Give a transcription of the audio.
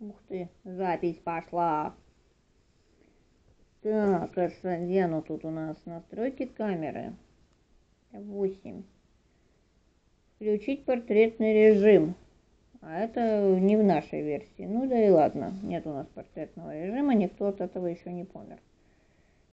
Ух ты, запись пошла. Так, где оно тут у нас? Настройки камеры. 8. Включить портретный режим. А это не в нашей версии. Ну да и ладно. Нет у нас портретного режима, никто от этого еще не помер.